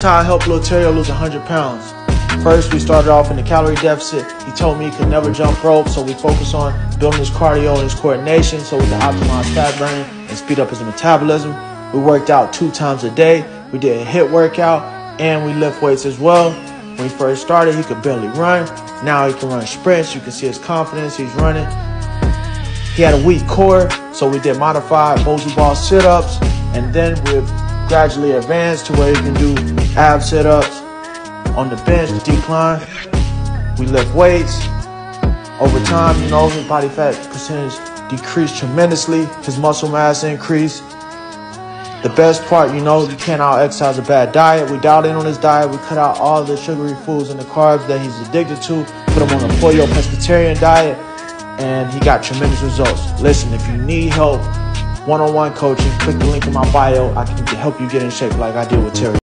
how I helped Lil Terrio lose 100 pounds. First, we started off in the calorie deficit. He told me he could never jump rope, so we focused on building his cardio and his coordination so we could optimize fat burning and speed up his metabolism. We worked out two times a day. We did a HIIT workout and we lift weights as well. When he first started, he could barely run. Now he can run sprints. You can see his confidence. He's running. He had a weak core, so we did modified Bosu ball sit-ups, and then we gradually advance to where he can do ab sit-ups on the bench, decline. We lift weights. Over time, you know, his body fat percentage decreased tremendously. His muscle mass increased. The best part, you know, you can't out exercise a bad diet. We dialed in on his diet. We cut out all the sugary foods and the carbs that he's addicted to. Put him on a pollo pescatarian diet, and he got tremendous results. Listen, if you need help, one-on-one coaching, click the link in my bio. I can help you get in shape like I did with Terry.